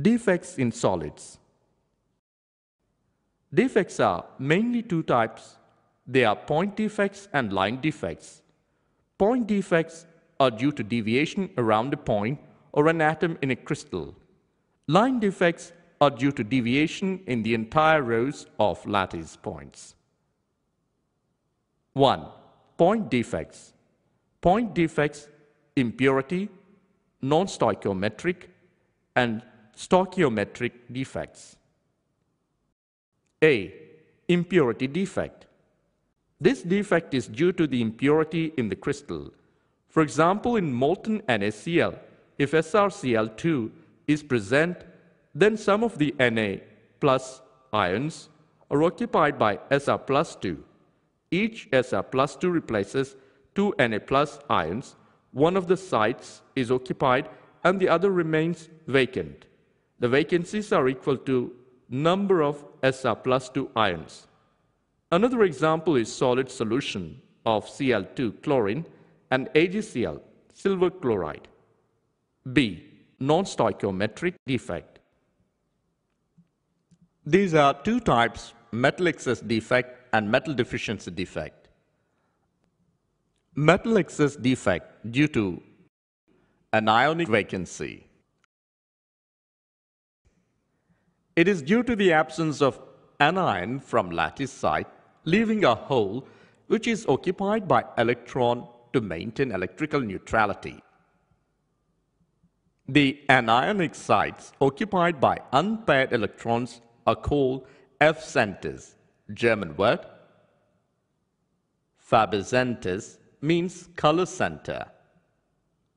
Defects in solids. Defects are mainly two types. They are point defects and line defects. Point defects are due to deviation around a point or an atom in a crystal. Line defects are due to deviation in the entire rows of lattice points. 1. Point defects. Point defects, impurity, non-stoichiometric, and stoichiometric defects. A. Impurity defect. This defect is due to the impurity in the crystal. For example, in molten NaCl, if SrCl2 is present, then some of the Na plus ions are occupied by Sr plus 2. Each Sr plus 2 replaces two Na plus ions. One of the sites is occupied and the other remains vacant. The vacancies are equal to number of Sr plus 2 ions. Another example is solid solution of Cl2 chlorine and AgCl silver chloride. B. Non-stoichiometric defect. These are two types, metal excess defect and metal deficiency defect. Metal excess defect due to an ionic vacancy. It is due to the absence of anion from lattice site, leaving a hole which is occupied by electron to maintain electrical neutrality. The anionic sites occupied by unpaired electrons are called F centers. German word. Farbecentes means color center.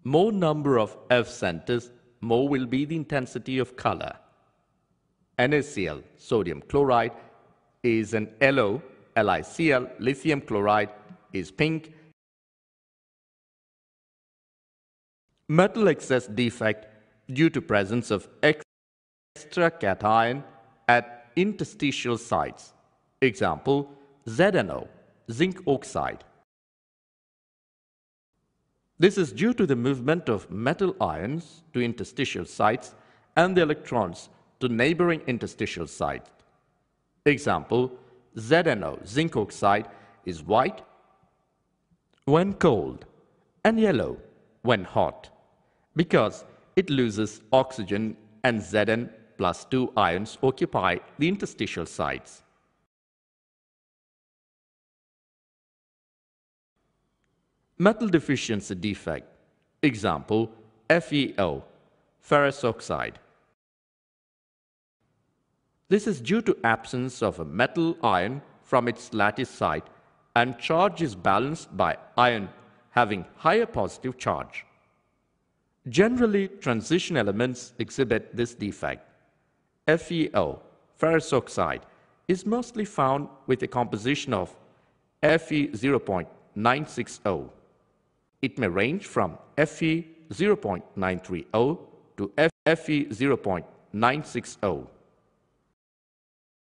More number of F centers, more will be the intensity of color. NaCl, sodium chloride, is an yellow, LiCl, lithium chloride, is pink. Metal excess defect due to presence of extra cation at interstitial sites. Example, ZNO, zinc oxide. This is due to the movement of metal ions to interstitial sites and the electrons to neighboring interstitial sites. Example, ZNO, zinc oxide, is white when cold and yellow when hot because it loses oxygen and Zn plus 2 ions occupy the interstitial sites. Metal deficiency defect. Example, FeO, ferrous oxide. This is due to absence of a metal ion from its lattice site and charge is balanced by ion having higher positive charge. Generally, transition elements exhibit this defect. FeO, ferrous oxide, is mostly found with a composition of Fe 0.960. It may range from Fe 0.930 to Fe 0.960.